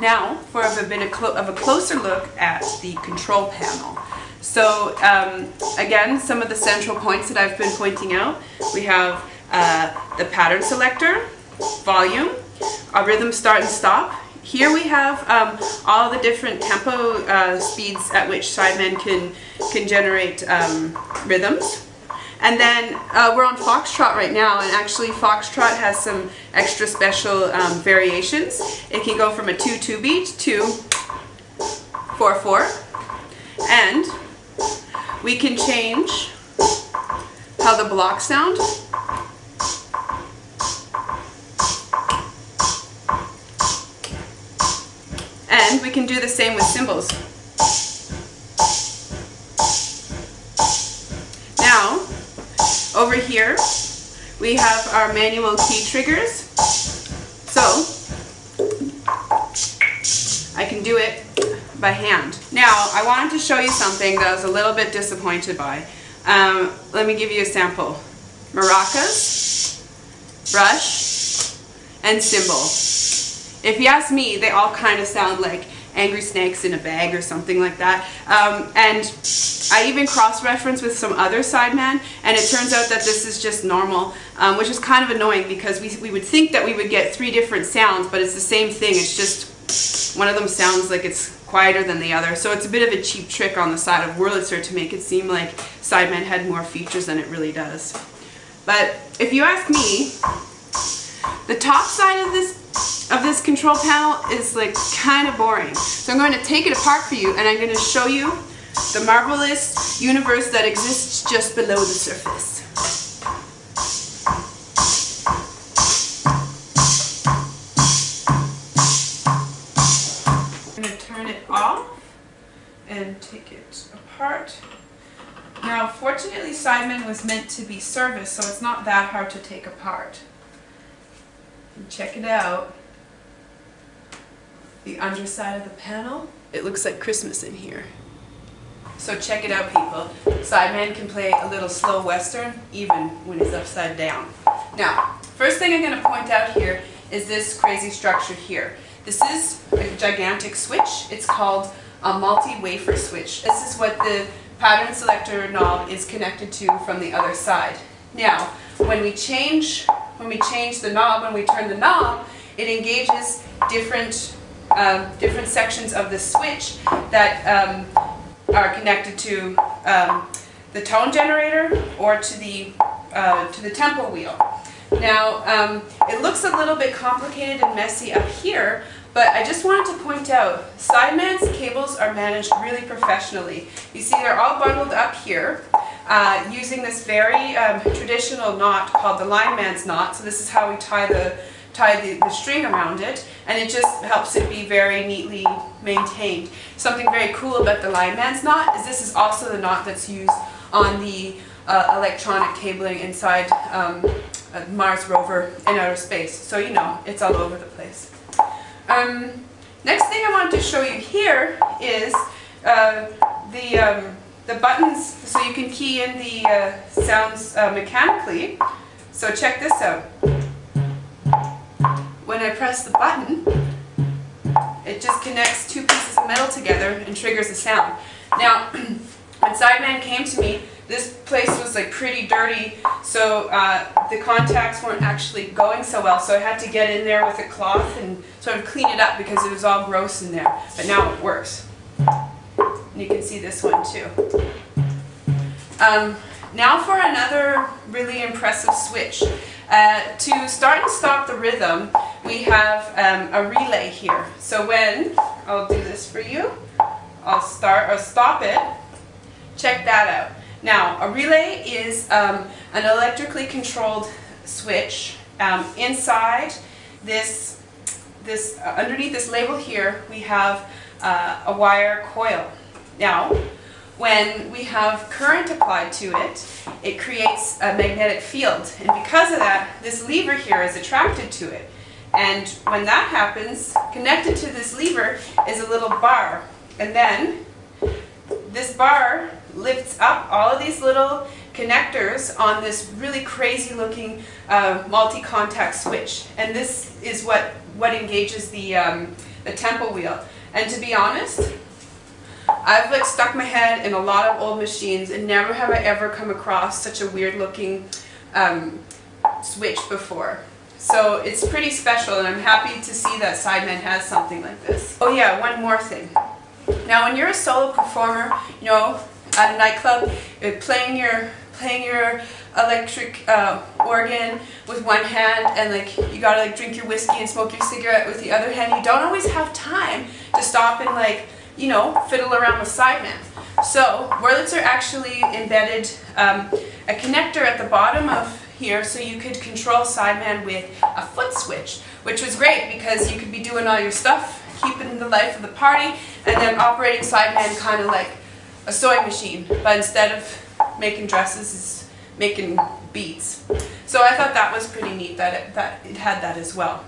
Now for a bit of a closer look at the control panel. So um, again, some of the central points that I've been pointing out. We have uh, the pattern selector, volume, a rhythm start and stop. Here we have um, all the different tempo uh, speeds at which Sideman can, can generate um, rhythms. And then uh, we're on Foxtrot right now, and actually Foxtrot has some extra special um, variations. It can go from a 2-2 beat to 4-4. And we can change how the blocks sound. And we can do the same with cymbals. Now, over here, we have our manual key triggers. So, I can do it by hand. Now, I wanted to show you something that I was a little bit disappointed by. Um, let me give you a sample. Maracas, brush, and cymbal. If you ask me, they all kind of sound like angry snakes in a bag or something like that. Um, and I even cross-referenced with some other sideman, and it turns out that this is just normal, um, which is kind of annoying because we, we would think that we would get three different sounds, but it's the same thing. It's just one of them sounds like it's quieter than the other. So it's a bit of a cheap trick on the side of Wurlitzer to make it seem like Sideman had more features than it really does. But if you ask me, the top side of this of this control panel is like kind of boring. So I'm going to take it apart for you and I'm going to show you the marvelous universe that exists just below the surface. And take it apart. Now, fortunately, Sideman was meant to be serviced, so it's not that hard to take apart. And check it out the underside of the panel. It looks like Christmas in here. So check it out people. Sideman can play a little slow western even when he's upside down. Now, first thing I'm going to point out here is this crazy structure here. This is a gigantic switch. It's called a multi-wafer switch. This is what the pattern selector knob is connected to from the other side. Now, when we change when we change the knob, when we turn the knob, it engages different um, different sections of the switch that um, are connected to um, the tone generator or to the, uh, to the tempo wheel. Now, um, it looks a little bit complicated and messy up here, but I just wanted to point out, Sideman's cables are managed really professionally. You see they're all bundled up here uh, using this very um, traditional knot called the lineman's knot. So this is how we tie the tie the, the string around it and it just helps it be very neatly maintained. Something very cool about the lineman's knot is this is also the knot that's used on the uh, electronic cabling inside um, Mars rover in outer space. So you know, it's all over the place. Um, next thing I wanted to show you here is uh, the, um, the buttons so you can key in the uh, sounds uh, mechanically. So check this out when I press the button, it just connects two pieces of metal together and triggers a sound. Now, when Sideman came to me, this place was like pretty dirty, so uh, the contacts weren't actually going so well, so I had to get in there with a cloth and sort of clean it up because it was all gross in there. But now it works. And you can see this one too. Um, now for another really impressive switch. Uh, to start and stop the rhythm, we have um, a relay here. So when, I'll do this for you, I'll start or stop it, check that out. Now, a relay is um, an electrically controlled switch. Um, inside this, this uh, underneath this label here, we have uh, a wire coil. Now, when we have current applied to it, it creates a magnetic field. And because of that, this lever here is attracted to it. And when that happens, connected to this lever is a little bar. And then this bar lifts up all of these little connectors on this really crazy looking uh, multi-contact switch. And this is what, what engages the, um, the tempo wheel. And to be honest, I've like stuck my head in a lot of old machines and never have I ever come across such a weird looking um, switch before. So it's pretty special and I'm happy to see that Sideman has something like this. Oh yeah, one more thing. Now when you're a solo performer, you know, at a nightclub, playing your playing your electric uh, organ with one hand and like you gotta like drink your whiskey and smoke your cigarette with the other hand, you don't always have time to stop and like, you know, fiddle around with Sideman. So Wurlitzer actually embedded um, a connector at the bottom of here so you could control Sideman with a foot switch, which was great because you could be doing all your stuff, keeping the life of the party, and then operating Sideman kind of like a sewing machine, but instead of making dresses, is making beads. So I thought that was pretty neat that it, that it had that as well.